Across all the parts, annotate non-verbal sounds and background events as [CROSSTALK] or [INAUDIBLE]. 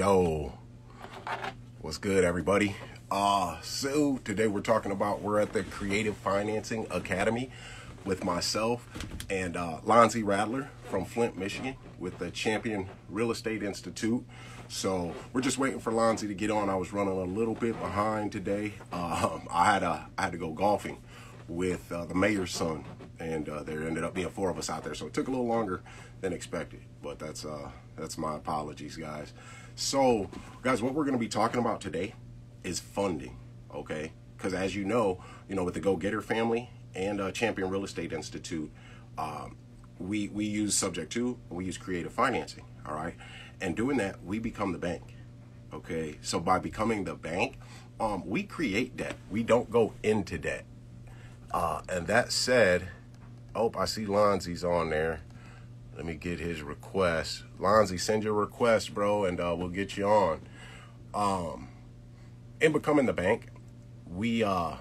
Yo, what's good, everybody? Uh, so today we're talking about we're at the Creative Financing Academy with myself and uh, Lonzie Rattler from Flint, Michigan, with the Champion Real Estate Institute. So we're just waiting for Lonzie to get on. I was running a little bit behind today. Um, I had a, I had to go golfing with uh, the mayor's son, and uh, there ended up being four of us out there, so it took a little longer than expected. But that's uh, that's my apologies, guys. So, guys, what we're going to be talking about today is funding, okay? Because as you know, you know, with the Go Getter family and uh, Champion Real Estate Institute, um, we we use subject to we use creative financing, all right? And doing that, we become the bank, okay? So by becoming the bank, um, we create debt. We don't go into debt. Uh, and that said, oh, I see Lonzie's on there. Let me get his request. Lonzie, send your request, bro, and uh, we'll get you on. Um, in becoming the bank, we uh,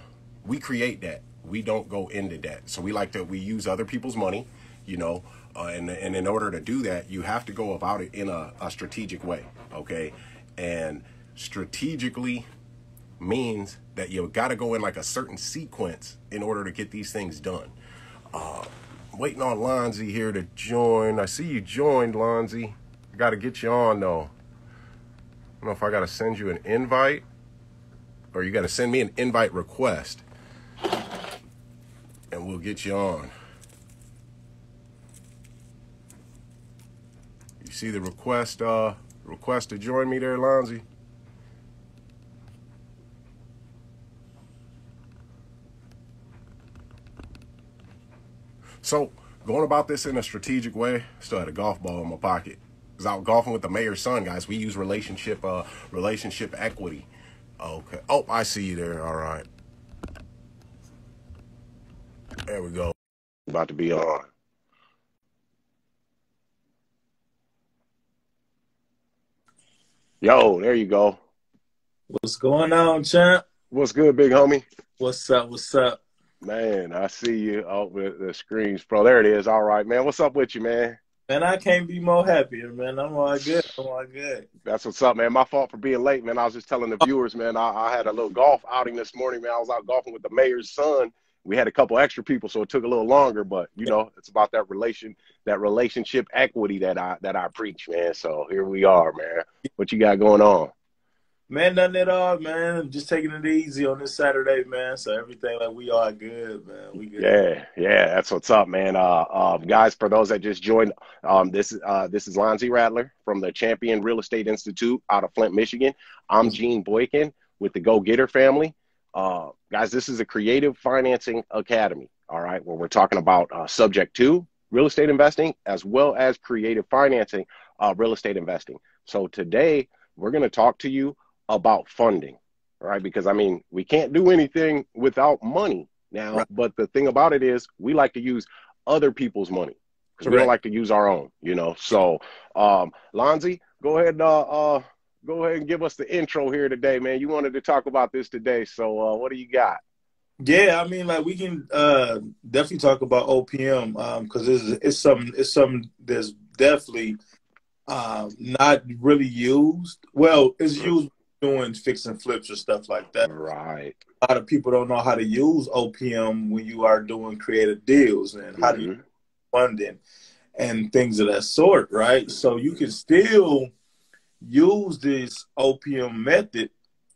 we create debt. We don't go into debt. So we like to we use other people's money, you know, uh, and and in order to do that, you have to go about it in a, a strategic way, okay? And strategically means that you got to go in like a certain sequence in order to get these things done. Uh, waiting on Lonzie here to join. I see you joined, Lonzie. I got to get you on though. I don't know if I got to send you an invite or you got to send me an invite request and we'll get you on. You see the request uh request to join me there, Lonzie? So going about this in a strategic way, still had a golf ball in my pocket. I was out golfing with the mayor's son, guys. We use relationship uh relationship equity. Okay. Oh, I see you there. All right. There we go. About to be on. Yo, there you go. What's going on, champ? What's good, big homie? What's up? What's up? Man, I see you oh, over the screens, bro. There it is. All right, man. What's up with you, man? Man, I can't be more happier, man. I'm all good. I'm all good. That's what's up, man. My fault for being late, man. I was just telling the oh. viewers, man. I, I had a little golf outing this morning, man. I was out golfing with the mayor's son. We had a couple extra people, so it took a little longer. But you know, it's about that relation, that relationship equity that I that I preach, man. So here we are, man. What you got going on? Man, nothing at all, man. Just taking it easy on this Saturday, man. So everything like we are good, man. We good. Yeah, yeah, that's what's up, man. Uh, uh, guys, for those that just joined, um, this is uh, this is Lonzie Rattler from the Champion Real Estate Institute out of Flint, Michigan. I'm Gene Boykin with the Go Getter family. Uh, guys, this is a creative financing academy. All right, where we're talking about uh, subject to real estate investing as well as creative financing, uh, real estate investing. So today we're going to talk to you about funding, right? Because I mean, we can't do anything without money now. Right. But the thing about it is, we like to use other people's money because we don't like to use our own, you know. So, um, Lonzie, go ahead, uh, uh, go ahead and give us the intro here today, man. You wanted to talk about this today, so uh, what do you got? Yeah, I mean, like we can uh, definitely talk about OPM because um, it's it's something it's something that's definitely uh, not really used. Well, it's used doing fixing flips or stuff like that. Right. A lot of people don't know how to use OPM when you are doing creative deals and mm-hmm. how funding and things of that sort, right? So you can still use this OPM method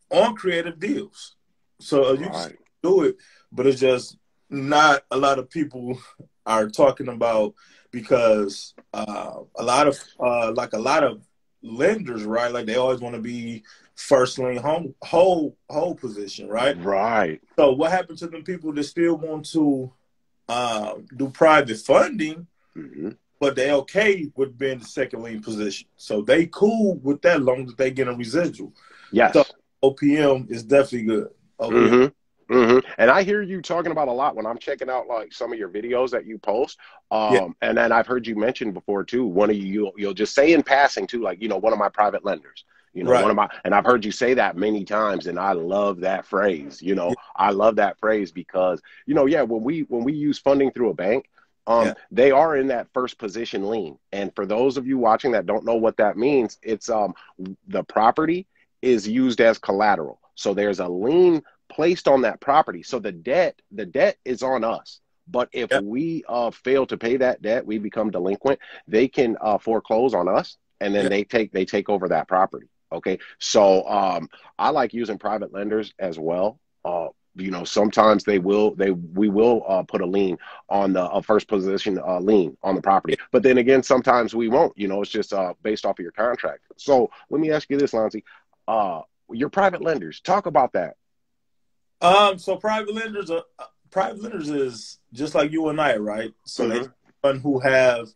on creative deals. So you right. can do it, but it's just not a lot of people [LAUGHS] are talking about because uh, a lot of uh, like a lot of lenders, right? Like they always want to be first lien home whole whole position, right? Right. So what happened to them people that still want to uh, do private funding, mm-hmm. but they okay with being the second lien position? So they cool with that long as they get a residual. Yes. So OPM is definitely good. OPM. Mm-hmm. Mm-hmm. And I hear you talking about a lot when I'm checking out like some of your videos that you post. Um, yeah. And then I've heard you mention before too. One of you, you'll, you'll just say in passing too, like you know, one of my private lenders. You know, right. one of my, and I've heard you say that many times, and I love that phrase. You know. I love that phrase because, you know, yeah, when we when we use funding through a bank, um, yeah. they are in that first position lien. And for those of you watching that don't know what that means, it's um, the property is used as collateral. So there's a lien placed on that property. So the debt, the debt is on us. But if we uh, fail to pay that debt, we become delinquent. They can uh, foreclose on us, and then they take they take over that property. Okay, so um, I like using private lenders as well. Uh, you know, sometimes they will they we will uh, put a lien on the uh, first position uh, lien on the property, but then again, sometimes we won't. You know, it's just uh, based off of your contract. So let me ask you this, Lonzie. Uh, your private lenders, talk about that. Um, so private lenders are uh, private lenders is just like you and I, right? So mm-hmm. they who have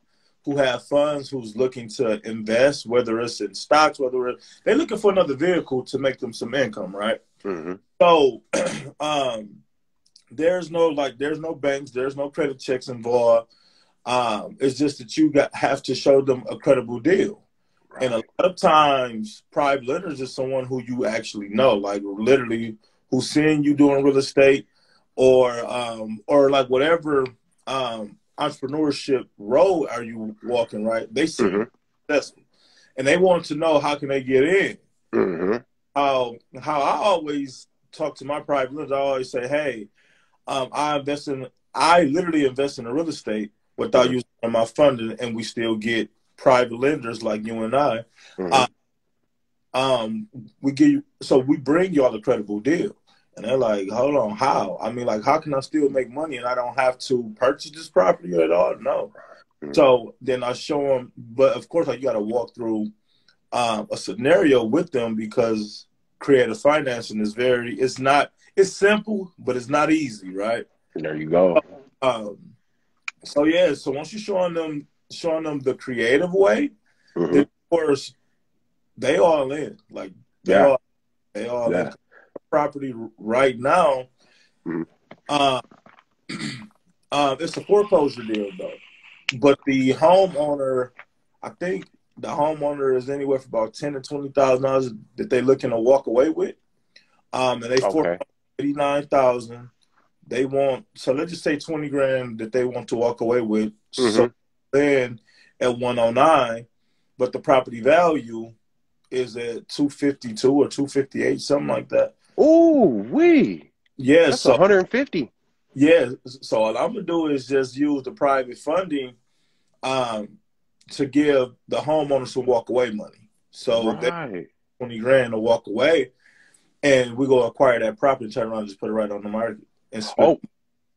who have funds who's looking to invest, whether it's in stocks, whether it's, they're looking for another vehicle to make them some income, right? Mm-hmm. So, [CLEARS THROAT] um, there's no like, there's no banks, there's no credit checks involved. Um, it's just that you got have to show them a credible deal. Right. And a lot of times, private lenders is someone who you actually know, like literally who's seeing you doing real estate or um, or like whatever um, entrepreneurship road are you walking right they see mm-hmm. successful and they want to know how can they get in mm-hmm. how how i always talk to my private lenders i always say hey um, i invest in i literally invest in the real estate without mm-hmm. using my funding and we still get private lenders like you and i mm-hmm. uh, um, we give you so we bring y'all a credible deal and they're like, hold on, how? I mean, like, how can I still make money and I don't have to purchase this property at all? No. Mm-hmm. So then I show them, but of course, like, you got to walk through um, a scenario with them because creative financing is very, it's not, it's simple, but it's not easy, right? There you go. Um, so yeah, so once you're showing them, showing them the creative way, mm-hmm. then of course, they all in. Like, they yeah. all, they all yeah. in property right now. Mm-hmm. Uh, [CLEARS THROAT] uh, it's a foreclosure deal though, but the homeowner, I think the homeowner is anywhere from about ten to twenty thousand dollars that they're looking to walk away with. Um, and they okay. eighty nine thousand. They want so let's just say twenty grand that they want to walk away with. Mm-hmm. So then at one oh nine, but the property value is at two fifty two or two fifty eight, something like that. Ooh, we. Yeah, That's so 150. Yeah, so all I'm gonna do is just use the private funding um, to give the homeowners some walk away money. So right. twenty grand to walk away, and we go acquire that property, turn around, and just put it right on the market. And oh,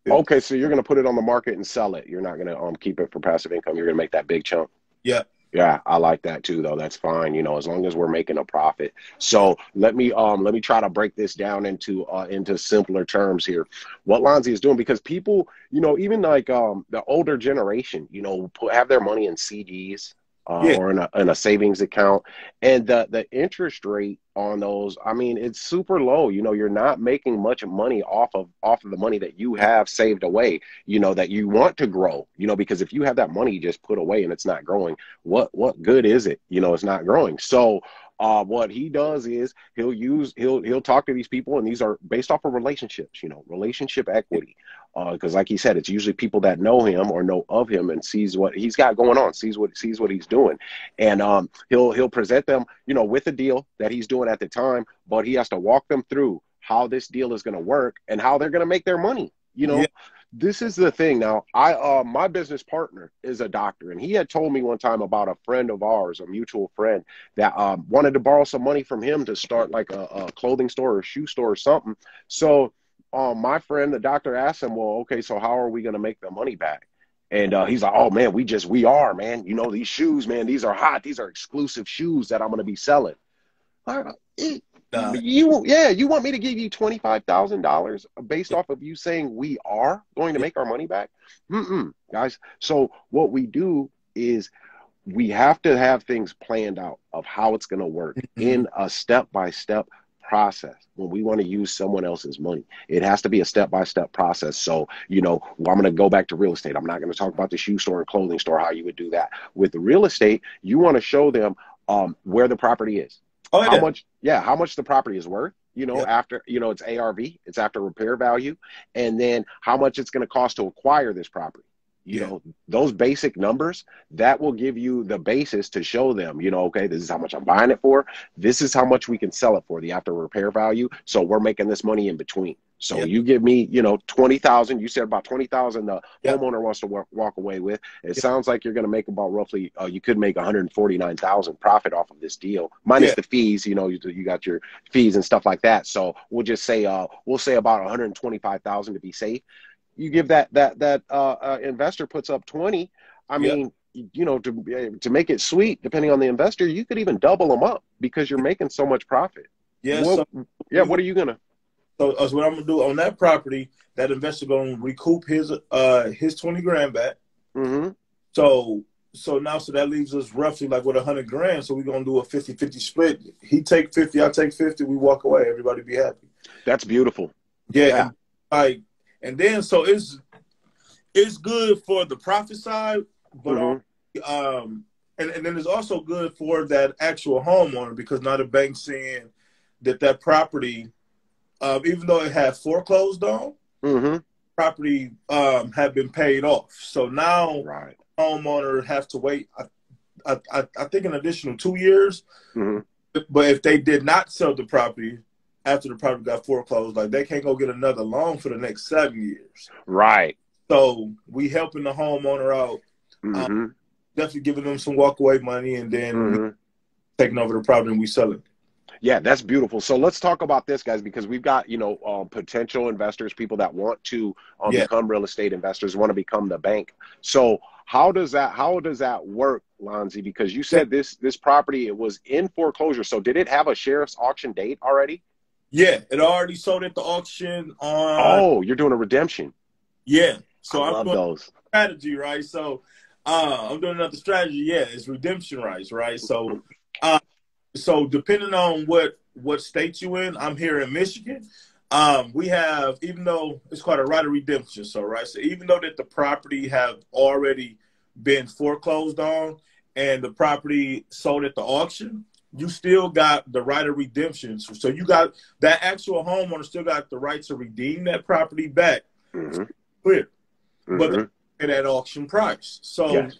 okay. So you're gonna put it on the market and sell it. You're not gonna um keep it for passive income. You're gonna make that big chunk. Yeah. Yeah, I like that too though. That's fine, you know, as long as we're making a profit. So let me um let me try to break this down into uh into simpler terms here. What Lonzie is doing because people, you know, even like um the older generation, you know, have their money in CDs uh, yeah. or in a, in a savings account. And the, the interest rate on those, I mean, it's super low. You know, you're not making much money off of off of the money that you have saved away. You know that you want to grow. You know, because if you have that money just put away and it's not growing, what what good is it? You know, it's not growing. So uh, what he does is he'll use he'll he'll talk to these people, and these are based off of relationships. You know, relationship equity. Because, uh, like he said, it's usually people that know him or know of him and sees what he's got going on, sees what sees what he's doing, and um, he'll he'll present them, you know, with a deal that he's doing at the time, but he has to walk them through how this deal is going to work and how they're going to make their money. You know, yeah this is the thing now. I uh my business partner is a doctor and he had told me one time about a friend of ours a mutual friend that um, wanted to borrow some money from him to start like a, a clothing store or shoe store or something. So um, my friend the doctor asked him well okay so how are we going to make the money back? And uh, he's like oh man we just we are man. You know these shoes man these are hot. These are exclusive shoes that i'm going to be selling uh, you yeah, you want me to give you twenty five thousand dollars based off of you saying we are going to make our money back? Mm-mm, guys. So what we do is we have to have things planned out of how it's going to work mm-hmm. in a step by step process when we want to use someone else's money. It has to be a step by step process. So, you know, I'm going to go back to real estate. I'm not going to talk about the shoe store and clothing store, how you would do that. With the real estate, you want to show them um, where the property is. Oh, how much? Yeah, how much the property is worth. You know, yeah. after you know it's ARV, it's after repair value, and then how much it's going to cost to acquire this property. you yeah. know those basic numbers that will give you the basis to show them you know okay this is how much i'm buying it for this is how much we can sell it for the after repair value so we're making this money in between so yeah. you give me you know 20000 you said about 20000 the yeah. homeowner wants to walk, walk away with. It sounds like you're going to make about roughly uh, you could make 149000 profit off of this deal minus the fees you know you, you got your fees and stuff like that. So we'll just say uh we'll say about 125000 to be safe. You give that that that uh, uh, investor puts up 20 i mean you know to to make it sweet depending on the investor you could even double them up because you're making so much profit. Yeah what, so, yeah what are you gonna so uh, what i'm gonna do on that property that investor gonna recoup his uh his 20 grand back mm-hmm. so so now so that leaves us roughly like with a hundred grand so we're gonna do a 50 50 split he take 50 i take 50 we walk away everybody be happy that's beautiful yeah, yeah. like and then so it's it's good for the profit side, but mm-hmm. um, and, and then it's also good for that actual homeowner because now the bank's saying that that property, um, even though it had foreclosed on, mm-hmm. property um, had been paid off. So now right. homeowner have to wait. I, I, I think an additional two years. Mm-hmm. But if they did not sell the property, after the property got foreclosed. Like they can't go get another loan for the next seven years. Right. So we helping the homeowner out. Um, mm-hmm. Um, definitely giving them some walkaway money, and then mm-hmm. taking over the property and we sell it. Yeah, that's beautiful. So let's talk about this, guys, because we've got you know um, potential investors, people that want to um, yeah. become real estate investors, want to become the bank. So how does that how does that work, Lonzie? Because you said this this property it was in foreclosure. So did it have a sheriff's auction date already? Yeah, it already sold at the auction on. Oh, you're doing a redemption. Yeah, so I am love doing those strategy, right? So uh, I'm doing another strategy. Yeah, it's redemption rights, right? So, uh, so depending on what what state you in, I'm here in Michigan. Um, we have even though it's called a right of redemption. So right, so even though that the property have already been foreclosed on and the property sold at the auction, you still got the right of redemption. So you got that actual homeowner still got the right to redeem that property back. Mm-hmm. Clear. Mm-hmm. But at that auction price. So yes.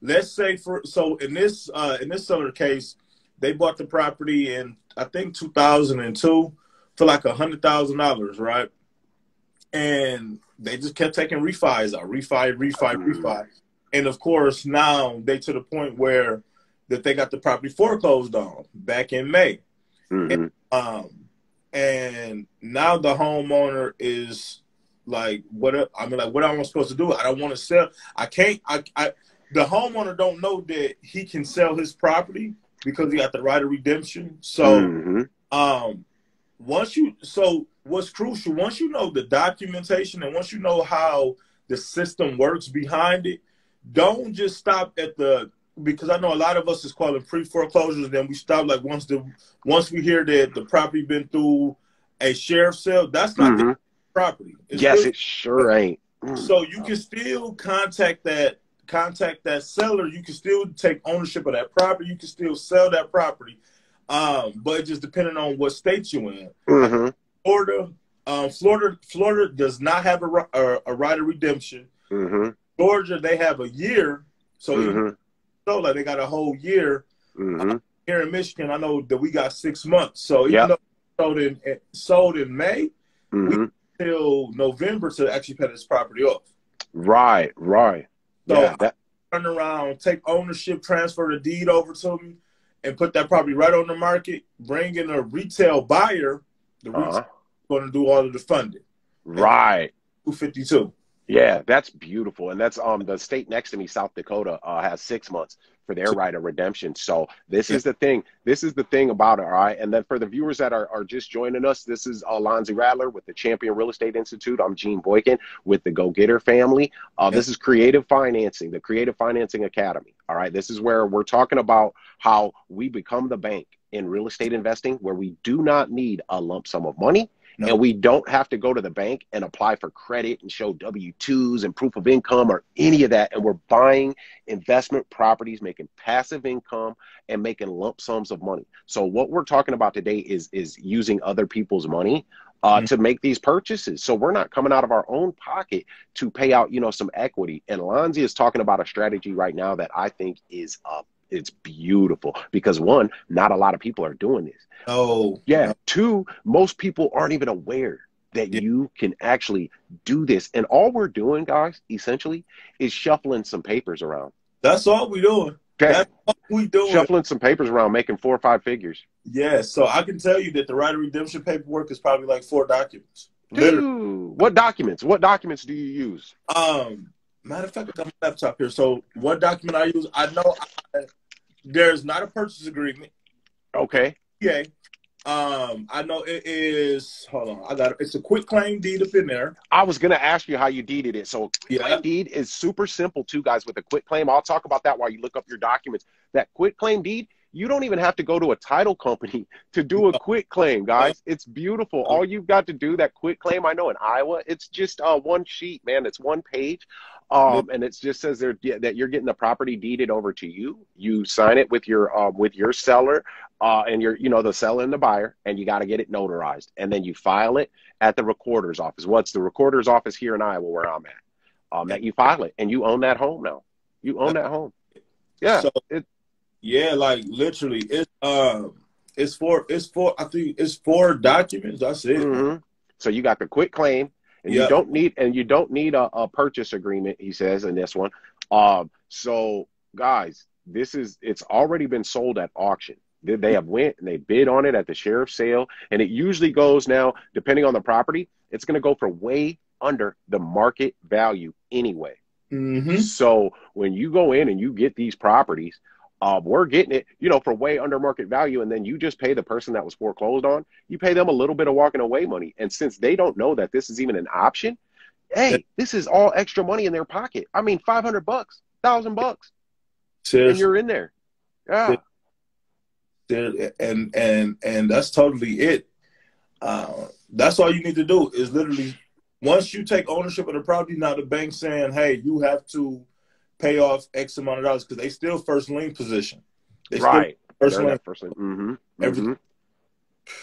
let's say for so in this uh in this other case, they bought the property in I think 2002 for like a hundred thousand dollars, right? And they just kept taking refis out, refi, refi, mm-hmm. refi. And of course, now they to the point where that they got the property foreclosed on back in May. Mm-hmm. And, um, and now the homeowner is like, what? I mean, like, what am I supposed to do? I don't want to sell. I can't. I, I, the homeowner don't know that he can sell his property because he got the right of redemption. So, mm-hmm. um, once you, so what's crucial? Once you know the documentation and once you know how the system works behind it, don't just stop at the because I know a lot of us is calling pre foreclosures. Then we stop like once the once we hear that the property been through a sheriff sale, that's not mm-hmm. the property. It's yes, it sure ain't. Mm. So you can still contact that contact that seller. You can still take ownership of that property. You can still sell that property. Um, but it just depending on what state you're in. Mm-hmm. Florida, um, Florida, Florida does not have a, a, a right of redemption. Mm-hmm. Georgia, they have a year. So mm-hmm they got a whole year. Mm-hmm. Uh, here in Michigan, I know that we got six months. So even yep. though sold in sold in May, mm-hmm. till November to actually pay this property off. Right, right. So yeah, that... turn around, take ownership, transfer the deed over to me, and put that property right on the market. Bring in a retail buyer. The uh-huh. retail going to do all of the funding. Right. Two fifty two. Yeah, that's beautiful, and that's um the state next to me, South Dakota, uh, has six months for their right of redemption. So this is the thing. This is the thing about it, all right. And then for the viewers that are, are just joining us, this is Alonzi Rattler with the Champion Real Estate Institute. I'm Gene Boykin with the Go Getter family. Uh, This is Creative Financing, the Creative Financing Academy. All right, this is where we're talking about how we become the bank in real estate investing, where we do not need a lump sum of money No. And we don't have to go to the bank and apply for credit and show W 2s and proof of income or any of that. And we're buying investment properties, making passive income and making lump sums of money. So, what we're talking about today is, is using other people's money. Uh, mm-hmm. to make these purchases. So we're not coming out of our own pocket to pay out, you know, some equity. And Lonzie is talking about a strategy right now that I think is it's beautiful because one, not a lot of people are doing this. Oh, yeah. Two, most people aren't even aware that yeah. you can actually do this. And all we're doing, guys, essentially, is shuffling some papers around. That's all we're doing. Okay. That's all we doing. Shuffling some papers around, making four or five figures. Yeah. So I can tell you that the right of redemption paperwork is probably like four documents. Dude, what documents? What documents do you use? Um, matter of fact, I got my laptop here. So what document I use? I know I, there's not a purchase agreement. Okay. Yeah. Um, I know it is. Hold on, I got it. It's a quit claim deed up in there. I was gonna ask you how you deeded it. So yeah. claim deed is super simple too, guys. With a quit claim, I'll talk about that while you look up your documents. That quit claim deed, you don't even have to go to a title company to do a quit claim, guys. It's beautiful. All you've got to do that quit claim. I know in Iowa, it's just uh, one sheet, man. It's one page. Um, and it just says there that you're getting the property deeded over to you. You sign it with your uh, with your seller, uh, and you're you know the seller and the buyer, and you got to get it notarized, and then you file it at the recorder's office. What's the recorder's office here in Iowa, where I'm at? Um, that you file it, and you own that home now. You own that home. Yeah. So, it, yeah, like literally, it's um, it's for it's for I think it's four documents. That's it. Mm-hmm. So you got the quit claim and yep. you don't need and you don't need a, a, purchase agreement he says in this one um so guys this is it's already been sold at auction they, they have went and they bid on it at the sheriff's sale and it usually goes now depending on the property it's going to go for way under the market value anyway mm-hmm. so when you go in and you get these properties um, we're getting it, you know, for way under market value, and then you just pay the person that was foreclosed on. You pay them a little bit of walking away money, and since they don't know that this is even an option, hey, this is all extra money in their pocket. I mean, five hundred bucks, thousand bucks, and you're in there. Yeah, and and and that's totally it. Uh, that's all you need to do is literally once you take ownership of the property. Now the bank saying, "Hey, you have to." Pay off X amount of dollars because they still first lien position. They right. First lien. Mm-hmm. Mm-hmm.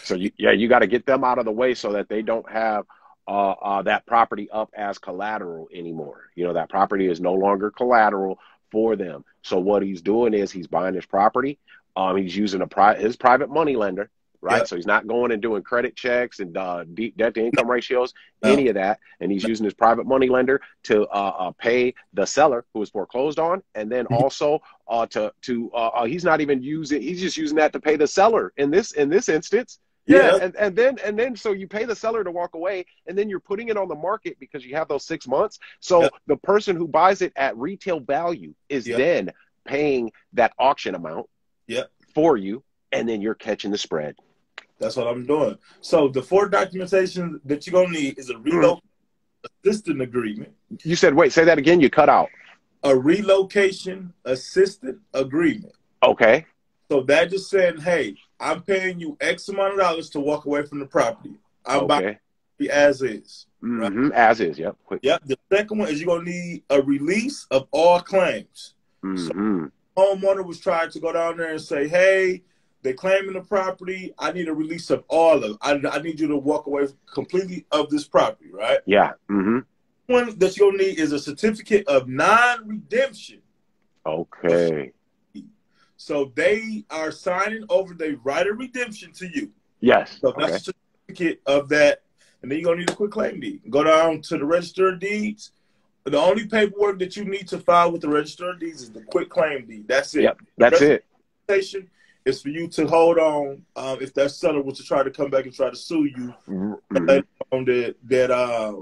So you, yeah, you got to get them out of the way so that they don't have uh, uh, that property up as collateral anymore. You know that property is no longer collateral for them. So what he's doing is he's buying his property. Um, he's using a pri- his private money lender right? Yep. So he's not going and doing credit checks and uh, debt to income ratios, no. any of that. And he's using his private money lender to uh, uh, pay the seller who was foreclosed on, and then mm-hmm. also uh, to to uh, uh, he's not even using he's just using that to pay the seller in this in this instance. Yeah, yeah. And, and then and then so you pay the seller to walk away, and then you're putting it on the market because you have those six months. So yep. the person who buys it at retail value is yep. then paying that auction amount yep. for you, and then you're catching the spread. That's what I'm doing. So the four documentation that you're gonna need is a relocation assistant agreement. You said wait, say that again. You cut out. A relocation assistant agreement. Okay. So that just saying, hey, I'm paying you X amount of dollars to walk away from the property. I'm okay. buying as is. Mm-hmm. As is, yep. Quick. Yep. The second one is you're gonna need a release of all claims. Mm-hmm. So homeowner was trying to go down there and say, hey, they're claiming the property. I need a release of all of. I, I need you to walk away completely of this property, right? Yeah. Mm-hmm. One that you'll need is a certificate of non-redemption. Okay. So they are signing over the right of redemption to you. Yes. So that's okay. a certificate of that, and then you're gonna need a quit claim deed. Go down to the register of deeds. The only paperwork that you need to file with the register of deeds is the quit claim deed. That's it. Yep, that's it is for you to hold on um, if that seller was to try to come back and try to sue you mm-hmm. that that uh,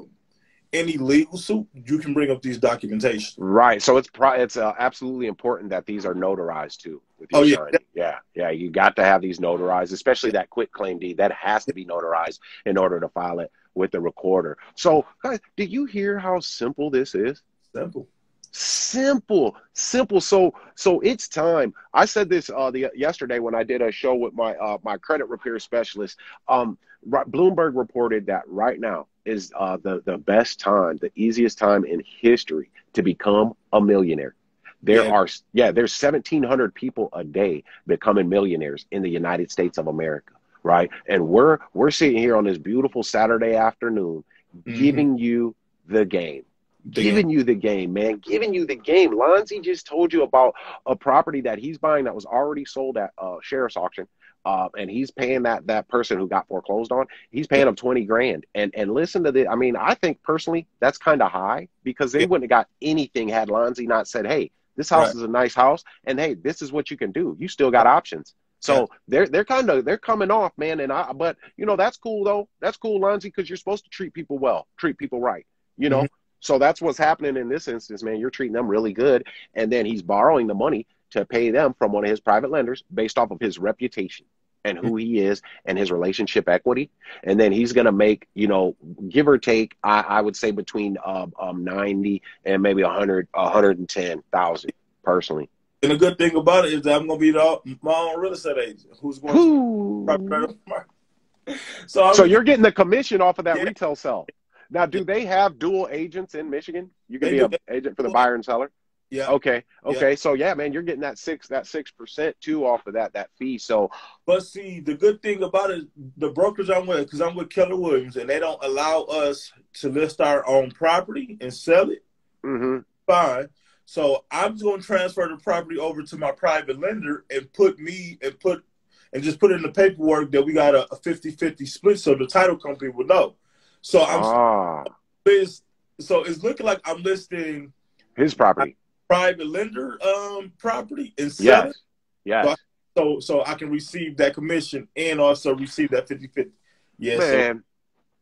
any legal suit you can bring up these documentation right. So it's pro- it's uh, absolutely important that these are notarized too oh yeah. yeah. Yeah you got to have these notarized especially that quit claim deed. That has to be notarized in order to file it with the recorder. So guys did you hear how simple this is? Simple Simple, simple. So, so it's time. I said this uh, the yesterday when I did a show with my uh, my credit repair specialist. Um, Bloomberg reported that right now is uh, the the best time, the easiest time in history to become a millionaire. There yeah. are yeah, there's 1,700 people a day becoming millionaires in the United States of America, right? And we're we're sitting here on this beautiful Saturday afternoon, mm-hmm. giving you the game giving you the game, man, giving you the game. Lonzie just told you about a property that he's buying that was already sold at a uh, sheriff's auction. Uh, and he's paying that that person who got foreclosed on. He's paying them twenty grand. And and listen to this. I mean, I think personally that's kind of high because they yeah. wouldn't have got anything had Lonzie not said, "Hey, this house right. is a nice house, and hey, this is what you can do. You still got options." So yeah. they're they're kind of they're coming off, man. And I, but you know that's cool though. That's cool, Lonzie, because you're supposed to treat people well, treat people right. You know, mm-hmm. So that's what's happening in this instance, man. You're treating them really good. And then he's borrowing the money to pay them from one of his private lenders based off of his reputation and who he is and his relationship equity. And then he's going to make, you know, give or take, I, I would say between uh, um, 90 and maybe 100, 110,000 personally. And the good thing about it is that I'm going to be the, my own real estate agent who's going Ooh. to. [LAUGHS] so, so you're getting the commission off of that yeah. retail sell. Now, do they have dual agents in Michigan? You can they be an agent for the buyer and seller. Yeah. Okay. Okay. Yeah. So yeah, man, you're getting that six that six percent too off of that that fee. So, but see, the good thing about it, the brokers I'm with, because I'm with Keller Williams, and they don't allow us to list our own property and sell it. Mm-hmm. Fine. So I'm just going to transfer the property over to my private lender and put me and put and just put in the paperwork that we got a, a 50-50 split, so the title company would know. So I'm ah. so it's looking like I'm listing his property, private lender um property and yes, yes. So so I can receive that commission and also receive that 50-50. Yeah, man. So,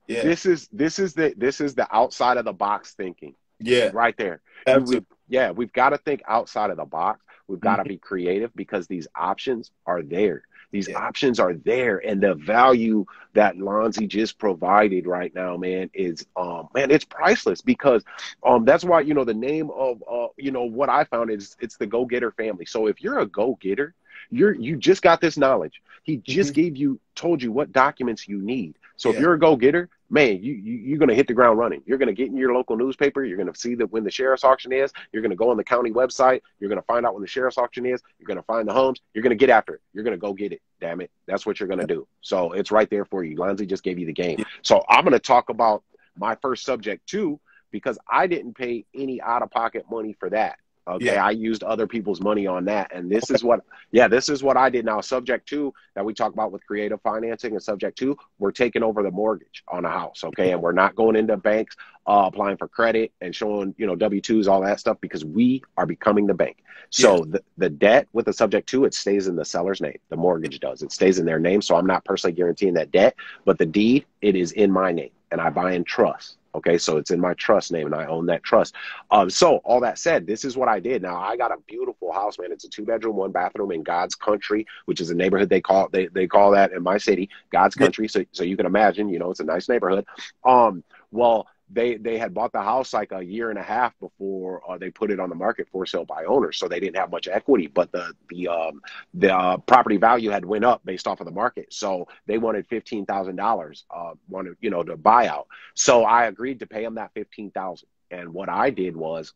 yeah. This is this is the this is the outside of the box thinking. Yeah, right there. We, yeah, we've got to think outside of the box. We've got to mm-hmm. be creative because these options are there. These yeah. options are there, and the value that Lonzie just provided right now, man, is um man, it's priceless because um that's why you know the name of uh you know what I found is it's the go getter family. So if you're a go getter, you're you just got this knowledge. He just mm-hmm. gave you told you what documents you need. So yeah. if you're a go getter, man, you, you you're gonna hit the ground running. You're gonna get in your local newspaper. You're gonna see that when the sheriff's auction is. You're gonna go on the county website. You're gonna find out when the sheriff's auction is. You're gonna find the homes. You're gonna get after it. You're gonna go get it. Damn it, that's what you're gonna do. So it's right there for you. Lonzie just gave you the game. So I'm gonna talk about my first subject too because I didn't pay any out of pocket money for that. Okay, yeah. I used other people's money on that, and this is what, yeah, this is what I did. Now, subject to that we talk about with creative financing, and subject to we're taking over the mortgage on a house. Okay, and we're not going into banks uh, applying for credit and showing you know W twos, all that stuff, because we are becoming the bank. So yeah. the the debt with the subject to it stays in the seller's name. The mortgage does. It stays in their name. So I'm not personally guaranteeing that debt, but the deed it is in my name, and I buy in trust. Okay, so it's in my trust name and I own that trust. Um, so all that said, this is what I did. Now I got a beautiful house, man. It's a two bedroom, one bathroom in God's country, which is a neighborhood they call they they call that in my city, God's country. So so you can imagine, you know, it's a nice neighborhood. Um, well, they they had bought the house like a year and a half before uh, they put it on the market for sale by owners, so they didn't have much equity. But the the um, the uh, property value had went up based off of the market, so they wanted fifteen thousand uh, dollars, wanted you know to buy out. So I agreed to pay them that fifteen thousand. And what I did was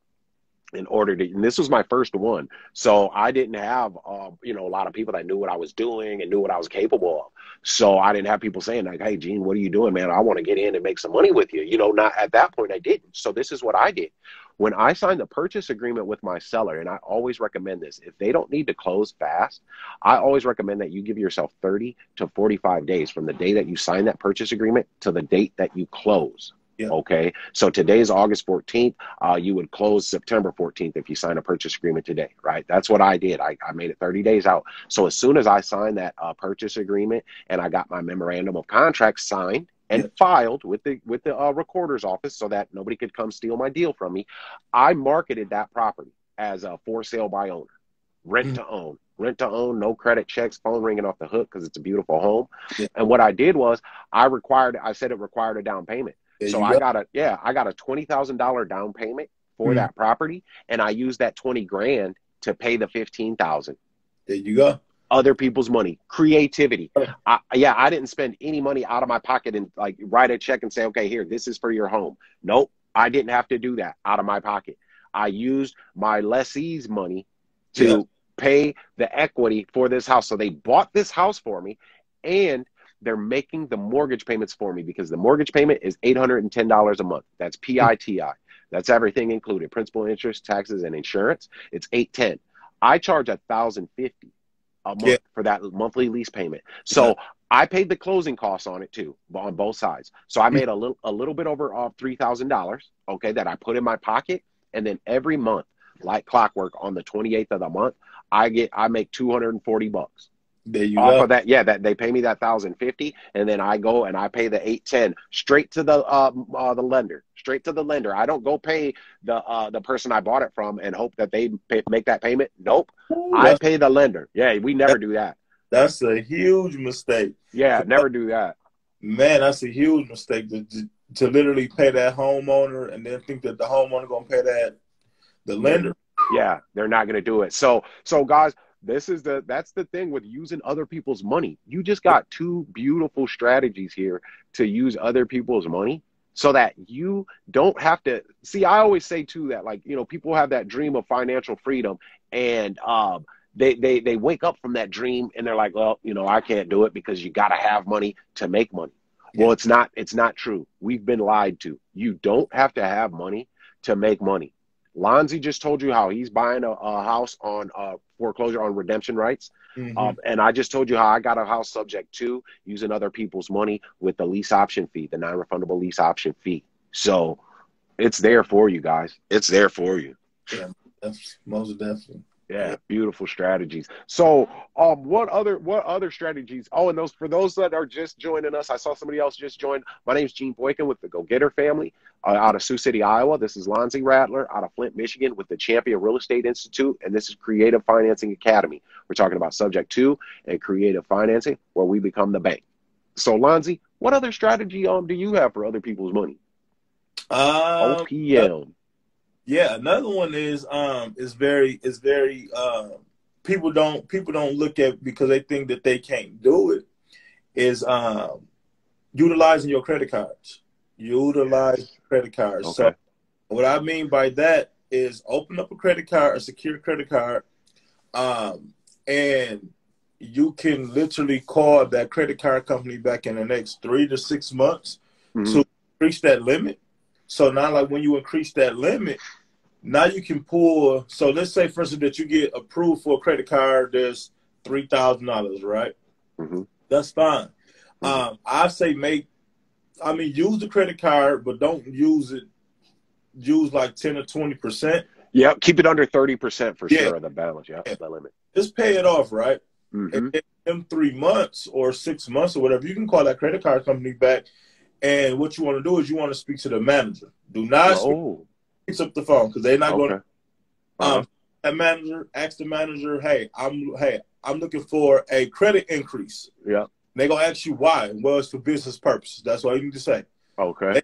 in order to and this was my first one. So i didn't have uh, you know a lot of people that knew what i was doing and knew what i was capable of. So i didn't have people saying like hey gene what are you doing man? I want to get in and make some money with you. You know not at that point i didn't. So this is what i did. When i signed the purchase agreement with my seller and i always recommend this if they don't need to close fast i always recommend that you give yourself 30 to 45 days from the day that you sign that purchase agreement to the date that you close yeah. Okay. So today is August 14th. Uh, you would close September 14th if you sign a purchase agreement today, right? That's what I did. I, I made it 30 days out. So as soon as I signed that uh, purchase agreement and I got my memorandum of contract signed and filed with the with the uh, recorder's office so that nobody could come steal my deal from me, I marketed that property as a for sale by owner, rent mm-hmm. to own rent to own, no credit checks, phone ringing off the hook because it's a beautiful home. And what I did was I required, I said it required a down payment so I got a yeah, I got a twenty thousand dollar down payment for mm-hmm. that property, and I used that twenty grand to pay the fifteen thousand. There you go. Other people's money, creativity. I, yeah, I didn't spend any money out of my pocket and like write a check and say, okay, here, this is for your home. Nope, I didn't have to do that out of my pocket. I used my lessee's money to yeah. pay the equity for this house. So they bought this house for me, and they're making the mortgage payments for me because the mortgage payment is $810 a month. That's PITI. That's everything included, principal, interest, taxes, and insurance. It's 810. I charge a thousand fifty a month yeah. for that monthly lease payment. So yeah. I paid the closing costs on it too, on both sides. So I made a little a little bit over off three thousand dollars, okay, that I put in my pocket, and then every month, like clockwork, on the twenty eighth of the month, I get I make two hundred and forty bucks. There you off go. of that, yeah, that they pay me that thousand fifty, and then I go and I pay the eight ten straight to the uh, uh, the lender, straight to the lender. I don't go pay the uh, the person I bought it from and hope that they pay, make that payment. Nope, Ooh, I pay the lender. Yeah, we never do that. That's a huge mistake. Yeah, never do that. Man, that's a huge mistake to to literally pay that homeowner and then think that the homeowner gonna pay that the lender. Yeah, they're not gonna do it. So so guys this is the that's the thing with using other people's money. You just got two beautiful strategies here to use other people's money so that you don't have to see i always say too that like you know people have that dream of financial freedom and um they they they wake up from that dream and they're like well you know i can't do it because you got to have money to make money. Yeah. well it's not it's not true. We've been lied to. You don't have to have money to make money Lonzie just told you how he's buying a, a house on uh, foreclosure on redemption rights. Mm-hmm. Um, and I just told you how I got a house subject to using other people's money with the lease option fee, the non refundable lease option fee. So it's there for you guys. It's there for you. Yeah, that's most definitely. Yeah, beautiful strategies. So, um, what other what other strategies? Oh, and those for those that are just joining us, I saw somebody else just join. My name is Gene Boykin with the Go Getter family uh, out of Sioux City, Iowa. This is Lonzie Rattler out of Flint, Michigan, with the Champion Real Estate Institute, and this is Creative Financing Academy. We're talking about subject two and creative financing, where we become the bank. So, Lonzie, what other strategy um do you have for other people's money? Um, OPM. Yeah, another one is um is very is very um people don't people don't look at because they think that they can't do it is um utilizing your credit cards. Utilize credit cards. Okay. So what I mean by that is open up a credit card, a secure credit card, um, and you can literally call that credit card company back in the next three to six months mm-hmm. to reach that limit. So now, like when you increase that limit, now you can pull. So let's say, for instance, that you get approved for a credit card that's three thousand dollars, right? Mm-hmm. That's fine. Mm-hmm. Um, I say make. I mean, use the credit card, but don't use it. Use like ten or twenty percent. Yeah, keep it under thirty percent for yeah. sure of the balance. Yeah, yeah, that limit. Just pay it off, right? Mm-hmm. And in three months or six months or whatever, you can call that credit card company back. And what you want to do is you want to speak to the manager. Do not oh picks up the phone because they're not okay. going to. Uh-huh. Um, that manager ask the manager, "Hey, I'm hey, I'm looking for a credit increase." Yeah. They're gonna ask you why. Well, it's for business purposes. That's all you need to say. Okay. They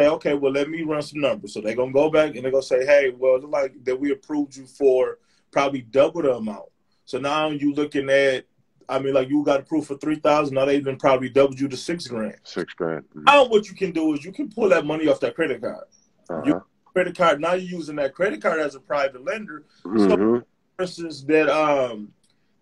say, okay, well, let me run some numbers. So they're gonna go back and they're gonna say, hey, well, look like that we approved you for probably double the amount. So now you're looking at I mean, like you got approved for three thousand. Now they even probably doubled you to six grand. Six grand. Mm-hmm. Now what you can do is you can pull that money off that credit card. Uh-huh. You credit card. Now you're using that credit card as a private lender. Mm-hmm. So, for instance, that um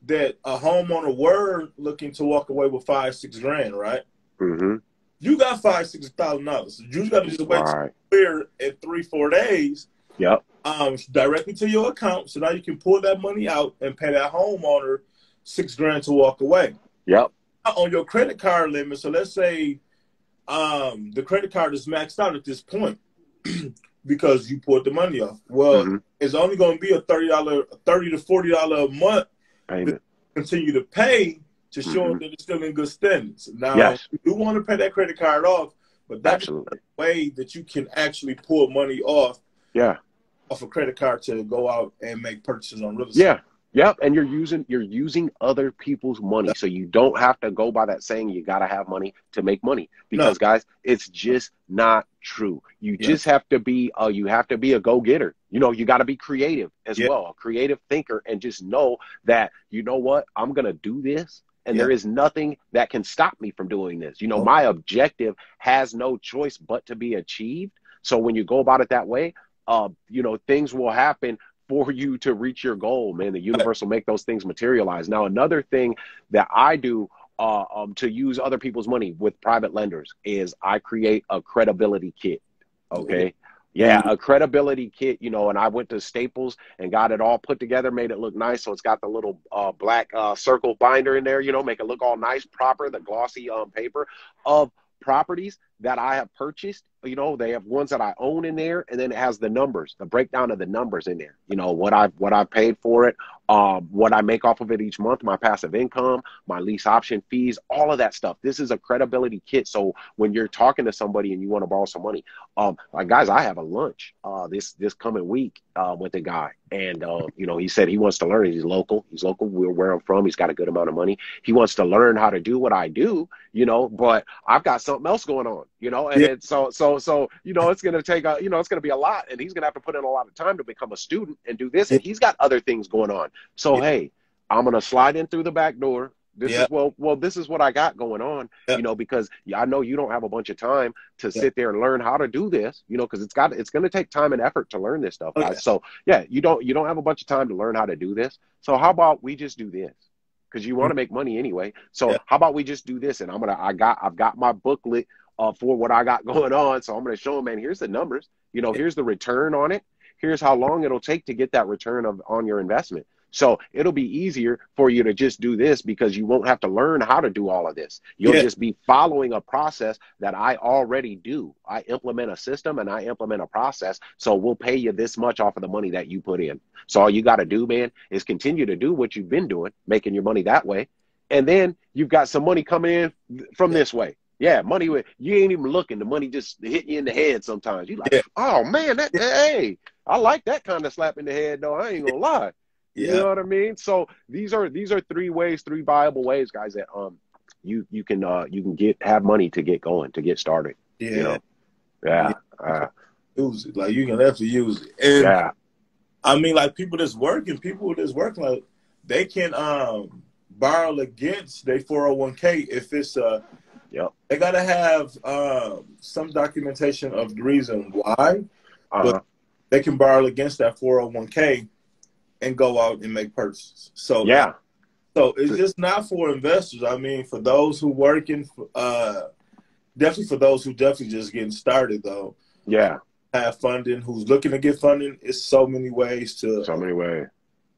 that a homeowner were looking to walk away with five, six grand, right? Mm-hmm. You got five, six thousand dollars. You got to just wait right. clear in three, four days. Yep. Um, directly to your account. So now you can pull that money out and pay that homeowner six grand to walk away. Yep. On your credit card limit. So let's say um the credit card is maxed out at this point. [CLEARS THROAT] because you put the money off. Well, mm-hmm. it's only going to be a thirty dollar, thirty to forty dollar a month payment. Continue to pay to show mm-hmm. them that it's still in good standings. Now, yes. you do want to pay that credit card off, but that's the way that you can actually pull money off. Yeah. Off a credit card to go out and make purchases on real estate. Yeah. Yep, and you're using you're using other people's money, so you don't have to go by that saying you gotta have money to make money. Because no. guys, it's just not true. You yeah. just have to be uh, you have to be a go getter. You know, you got to be creative as yeah. well, a creative thinker, and just know that you know what I'm gonna do this, and yeah. there is nothing that can stop me from doing this. You know, oh. my objective has no choice but to be achieved. So when you go about it that way, uh, you know, things will happen for you to reach your goal, man. The universe will make those things materialize. Now, another thing that I do uh, um, to use other people's money with private lenders is I create a credibility kit. Okay. Yeah, a credibility kit, you know, and I went to Staples and got it all put together, made it look nice. So it's got the little uh, black uh, circle binder in there, you know, make it look all nice, proper, the glossy um, paper of properties that I have purchased. You know, they have ones that I own in there, and then it has the numbers, the breakdown of the numbers in there. You know, what i've what I've paid for it, um, what I make off of it each month, my passive income, my lease option fees, all of that stuff. This is a credibility kit. So when you're talking to somebody and you want to borrow some money, um, like guys, I have a lunch uh, this this coming week uh, with a guy, and uh, you know, he said he wants to learn. He's local. He's local. we're Where I'm from, he's got a good amount of money. He wants to learn how to do what I do. You know, but I've got something else going on you know, and, yeah. so so so you know it's going to take a you know it's going to be a lot, and he's going to have to put in a lot of time to become a student and do this, and he's got other things going on. So yeah. hey, I'm going to slide in through the back door. This is well, well, this is what I got going on, you know, because I know you don't have a bunch of time to sit there and learn how to do this, you know, because it's got it's going to take time and effort to learn this stuff. Okay. So yeah, you don't you don't have a bunch of time to learn how to do this. So how about we just do this? Because you want to mm. make money anyway. So how about we just do this? And I'm gonna I got I've got my booklet uh, for what I got [LAUGHS] going on. So I'm going to show them, man, here's the numbers. You know, here's the return on it. Here's how long it'll take to get that return of on your investment. So it'll be easier for you to just do this because you won't have to learn how to do all of this. You'll yeah. just be following a process that I already do. I implement a system and I implement a process. So we'll pay you this much off of the money that you put in. So all you got to do, man, is continue to do what you've been doing, making your money that way. And then you've got some money coming in from this way. Yeah, money. With you ain't even looking. The money just hit you in the head sometimes. You like, yeah. oh man, that hey, I like that kind of slap in the head though. I ain't gonna lie. Yeah. You know what I mean? So these are these are three ways, three viable ways, guys. That um, you you can uh you can get have money to get going to get started. Yeah. You know? Yeah. yeah. Uh, use it. Like you can have to use it. And yeah. I mean, like people that's working, people that's working, like they can um borrow against their 401k if it's a Yep. They got to have uh, some documentation of the reason why, uh-huh. but they can borrow against that 401k and go out and make purchases. So yeah. So it's just not for investors. I mean, for those who working, uh, definitely for those who definitely just getting started though. Yeah. Have funding, who's looking to get funding. It's so many ways to. So many ways.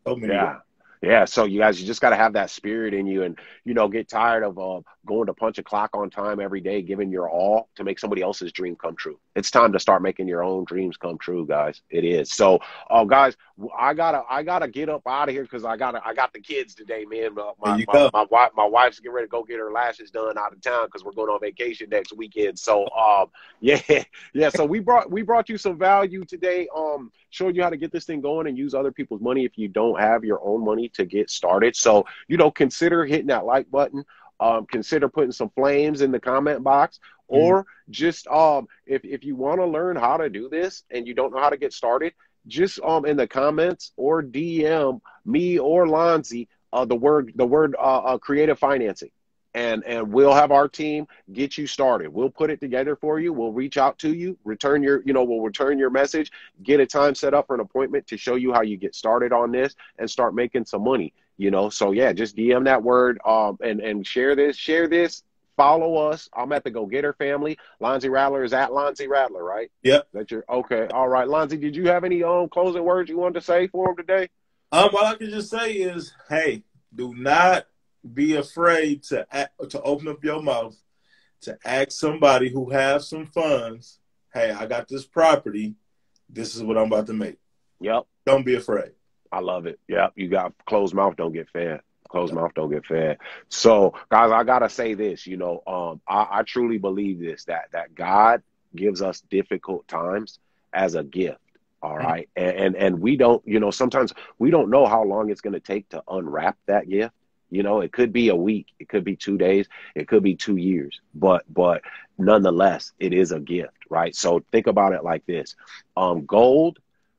So many. Yeah. Ways. Yeah, so you guys, you just got to have that spirit in you, and you know, get tired of uh, going to punch a clock on time every day, giving your all to make somebody else's dream come true. It's time to start making your own dreams come true, guys. It is. So, uh, guys, I gotta, I gotta get up out of here because I gotta, I got the kids today, man. My, my, my, my, wife, my wife's getting ready to go get her lashes done out of town because we're going on vacation next weekend. So, [LAUGHS] um, yeah, [LAUGHS] yeah. So we brought, we brought you some value today. Um, showing you how to get this thing going and use other people's money if you don't have your own money to get started. So, you know, consider hitting that like button. Um, consider putting some flames in the comment box. Or mm-hmm. just um, if, if you want to learn how to do this and you don't know how to get started, just um in the comments or DM me or Lonzie uh, the word the word uh, uh, creative financing and and we'll have our team get you started. We'll put it together for you. We'll reach out to you, return your, you know, we'll return your message, get a time set up for an appointment to show you how you get started on this and start making some money. You know, so yeah, just DM that word um and and share this, share this, follow us. I'm at the Go Getter family. Lonzie Rattler is at Lonzie Rattler, right? Yep. That you're okay. All right, Lonzie, did you have any um closing words you wanted to say for him today? Um, what I can just say is, hey, do not be afraid to act, to open up your mouth to ask somebody who has some funds, hey, I got this property. This is what I'm about to make. Yep. Don't be afraid. I love it. Yep. You got closed mouth, don't get fed. Closed mouth, don't get fed. So, guys, I gotta say this. You know, um, I, I truly believe this that that God gives us difficult times as a gift. All right. And, and and we don't, you know, sometimes we don't know how long it's going to take to unwrap that gift. You know, it could be a week, it could be two days, it could be two years, but but nonetheless, it is a gift, right? So think about it like this: um, gold,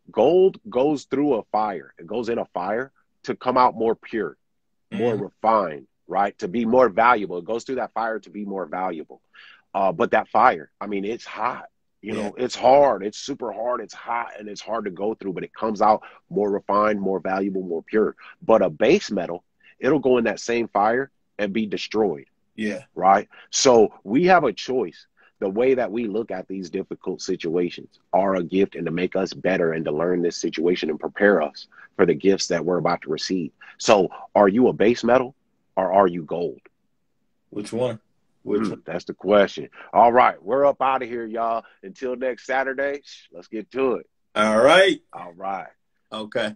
gold goes through a fire. It goes in a fire to come out more pure, more mm-hmm. refined, right? To be more valuable. It goes through that fire to be more valuable. Uh, but that fire, I mean, it's hot. You know, yeah. it's hard. It's super hard. It's hot and it's hard to go through, but it comes out more refined, more valuable, more pure. But a base metal, it'll go in that same fire and be destroyed. Yeah. Right. So we have a choice. The way that we look at these difficult situations are a gift and to make us better and to learn this situation and prepare us for the gifts that we're about to receive. So are you a base metal or are you gold? Which one? Which mm, one? That's the question. All right. We're up out of here, y'all. Until next Saturday, let's get to it. All right. All right. Okay.